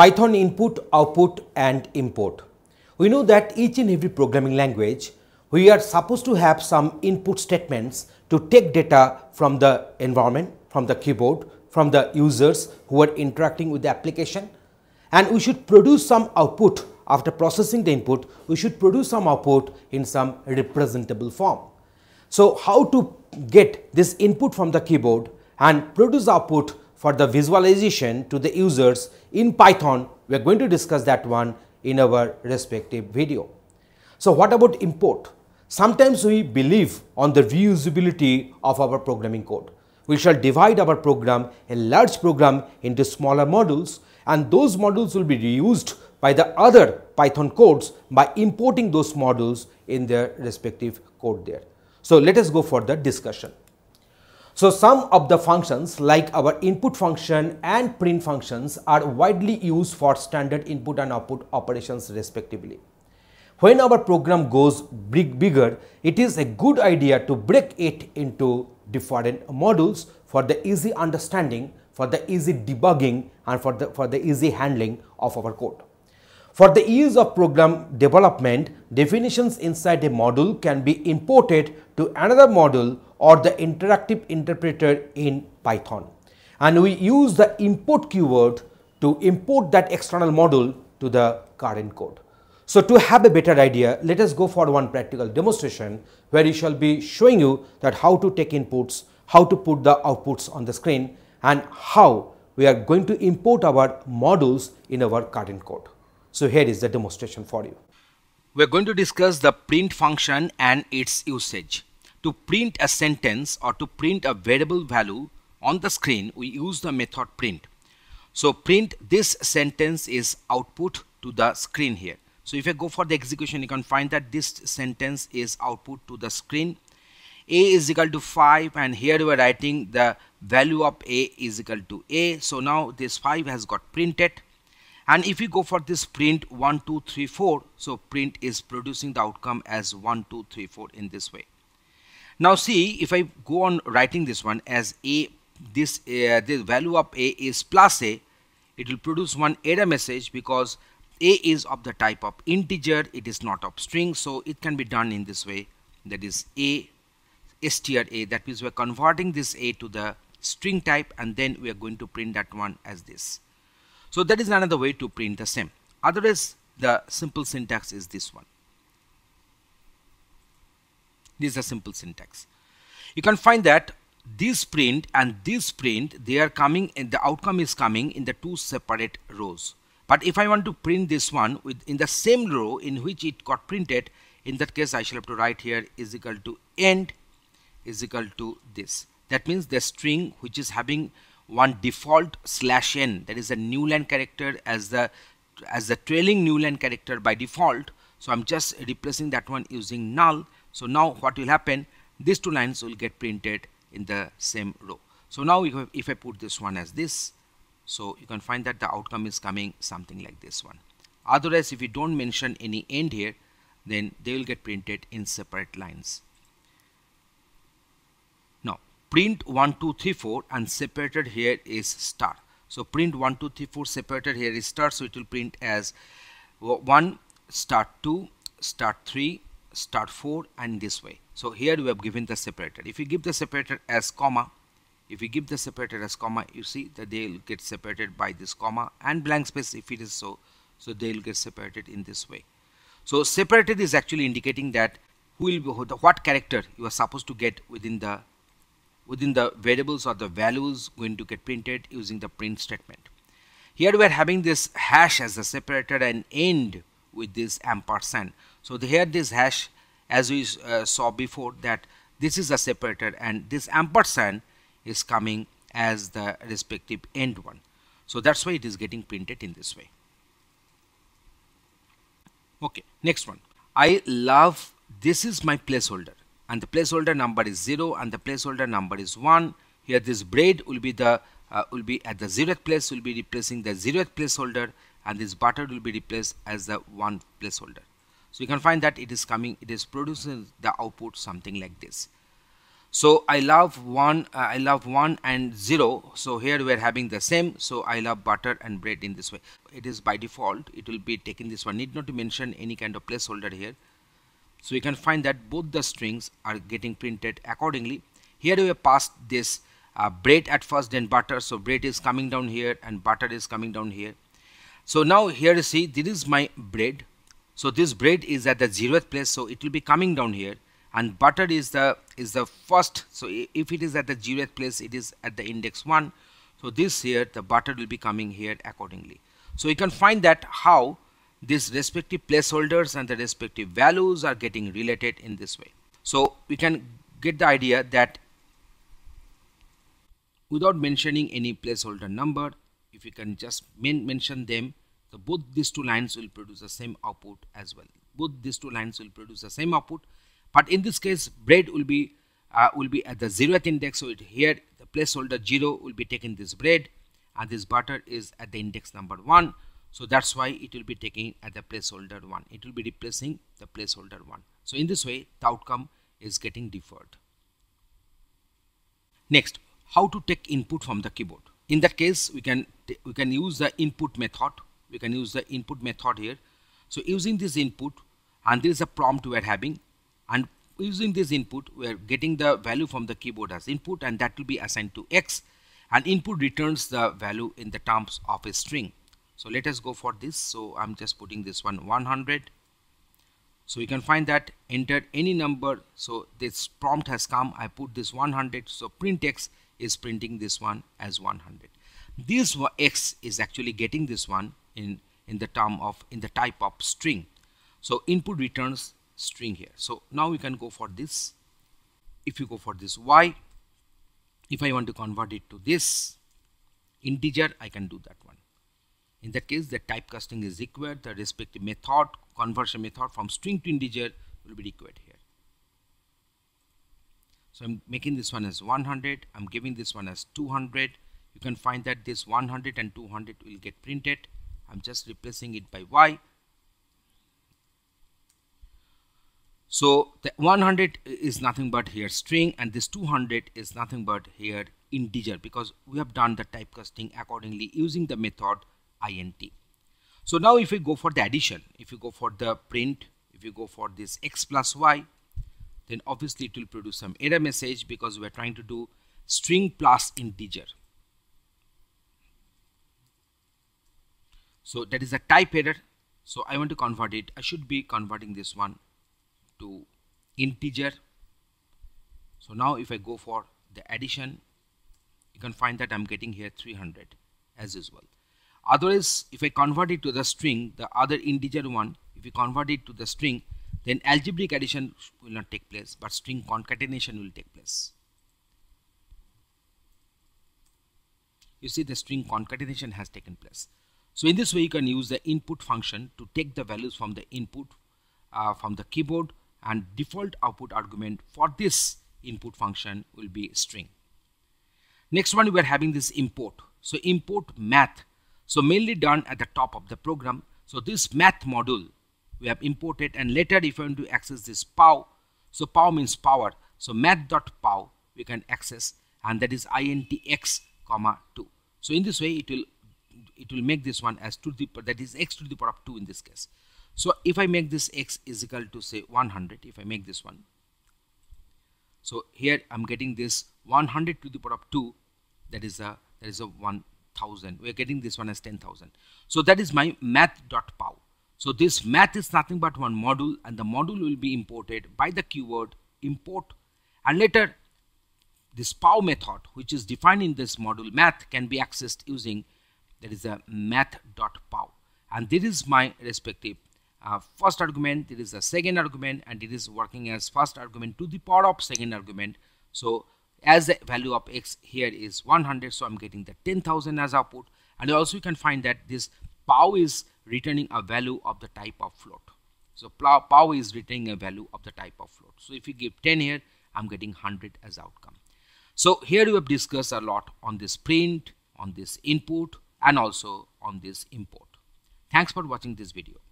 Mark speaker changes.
Speaker 1: Python input, output and import. We know that each and every programming language, we are supposed to have some input statements to take data from the environment, from the keyboard, from the users who are interacting with the application and we should produce some output after processing the input, we should produce some output in some representable form. So, how to get this input from the keyboard and produce output for the visualization to the users in Python, we are going to discuss that one in our respective video. So, what about import? Sometimes we believe on the reusability of our programming code. We shall divide our program, a large program into smaller modules and those modules will be reused by the other Python codes by importing those modules in their respective code there. So, let us go for the discussion. So, some of the functions like our input function and print functions are widely used for standard input and output operations respectively. When our program goes big bigger, it is a good idea to break it into different modules for the easy understanding, for the easy debugging and for the, for the easy handling of our code. For the ease of program development, definitions inside a module can be imported to another module or the interactive interpreter in Python. And we use the import keyword to import that external module to the current code. So, to have a better idea, let us go for one practical demonstration where we shall be showing you that how to take inputs, how to put the outputs on the screen and how we are going to import our modules in our current code. So, here is the demonstration for you.
Speaker 2: We are going to discuss the print function and its usage. To print a sentence or to print a variable value on the screen, we use the method print. So print this sentence is output to the screen here. So if I go for the execution, you can find that this sentence is output to the screen. A is equal to 5 and here we are writing the value of A is equal to A. So now this 5 has got printed. And if we go for this print 1, 2, 3, 4, so print is producing the outcome as 1, 2, 3, 4 in this way. Now see if I go on writing this one as a this uh, the value of a is plus a it will produce one error message because a is of the type of integer it is not of string so it can be done in this way. That is a str a. That means we're converting this a to the string type and then we are going to print that one as this. So that is another way to print the same. Otherwise the simple syntax is this one this is a simple syntax. You can find that this print and this print, they are coming and the outcome is coming in the two separate rows. But if I want to print this one with in the same row in which it got printed, in that case I shall have to write here is equal to end is equal to this. That means the string which is having one default slash n that is a new line character as the as the trailing new line character by default. So I'm just replacing that one using null so now what will happen these two lines will get printed in the same row. So now if I put this one as this so you can find that the outcome is coming something like this one. Otherwise if you don't mention any end here then they will get printed in separate lines. Now print 1 2 3 4 and separated here is star. So print 1 2 3 4 separated here is star so it will print as 1 start 2 start 3 start 4 and this way. So here we have given the separator. If you give the separator as comma, if you give the separator as comma, you see that they will get separated by this comma and blank space if it is so. So they will get separated in this way. So separated is actually indicating that who will be what character you are supposed to get within the within the variables or the values going to get printed using the print statement. Here we are having this hash as the separator and end with this ampersand. So here this hash as we uh, saw before that this is a separator and this ampersand is coming as the respective end one. So that's why it is getting printed in this way. Okay, next one. I love this is my placeholder and the placeholder number is 0 and the placeholder number is 1. Here this braid will be the uh, will be at the zeroth place will be replacing the zeroth placeholder and this butter will be replaced as the one placeholder. So you can find that it is coming, it is producing the output something like this. so I love 1 uh, I love 1 and 0 so here we are having the same. So I love butter and bread in this way. It is by default it will be taking this one. Need not to mention any kind of placeholder here. So you can find that both the strings are getting printed accordingly. Here we have passed this uh, bread at first then butter. So bread is coming down here and butter is coming down here so now here you see this is my bread. So this bread is at the zeroth place so it will be coming down here. And butter is the is the first. So if it is at the zeroth place it is at the index 1 so this here the butter will be coming here accordingly. So you can find that how these respective placeholders and the respective values are getting related in this way. So we can get the idea that without mentioning any placeholder number if you can just mention them so both these two lines will produce the same output as well. Both these two lines will produce the same output. But in this case bread will be uh, will be at the zeroth index so it, here the placeholder 0 will be taking this bread and this butter is at the index number 1 so that's why it will be taking at the placeholder 1 it will be replacing the placeholder 1 so in this way the outcome is getting deferred. Next how to take input from the keyboard in that case we can we can use the input method. We can use the input method here. So using this input and there is a prompt we are having and using this input we are getting the value from the keyboard as input and that will be assigned to x and input returns the value in the terms of a string. So let us go for this. So i'm just putting this one 100 so you can find that enter any number. So this prompt has come. I put this 100 so print x is printing this one as 100 this x is actually getting this one in in the term of in the type of string. So input returns string here. So now we can go for this. If you go for this y if I want to convert it to this integer I can do that one. In that case the typecasting is required. The respective method conversion method from string to integer will be required here so I'm making this one as 100 I'm giving this one as 200 you can find that this 100 and 200 will get printed. I'm just replacing it by y. So the 100 is nothing but here string and this 200 is nothing but here integer because we have done the typecasting accordingly using the method int. So now if we go for the addition, if you go for the print, if you go for this x plus y, then obviously it will produce some error message because we are trying to do string plus integer. So that is a type error. So I want to convert it. I should be converting this one to integer so now if I go for the addition you can find that I'm getting here 300 as usual otherwise if I convert it to the string the other integer one if you convert it to the string then algebraic addition will not take place but string concatenation will take place you see the string concatenation has taken place so in this way you can use the input function to take the values from the input uh, from the keyboard and default output argument for this input function will be string. Next one we are having this import. So import math. So mainly done at the top of the program. So this math module we have imported and later if you want to access this pow. So pow means power. So math.pow we can access and that is intx comma 2. So in this way it will it will make this one as to the that is x to the power of 2 in this case. So if I make this x is equal to say 100, if I make this one, so here I'm getting this 100 to the power of 2, that is a that is a 1000. We're getting this one as 10,000. So that is my math.pow. So this math is nothing but one module and the module will be imported by the keyword import. And later this pow method which is defined in this module math can be accessed using that is a math.pow and this is my respective uh, first argument there is a second argument and it is working as first argument to the power of second argument. So as the value of x here is 100 so i'm getting the 10000 as output. And also you can find that this pow is returning a value of the type of float. So pow is returning a value of the type of float. So if you give 10 here i'm getting 100 as outcome. So here we have discussed a lot on this print on this input and also on this import. Thanks for watching this video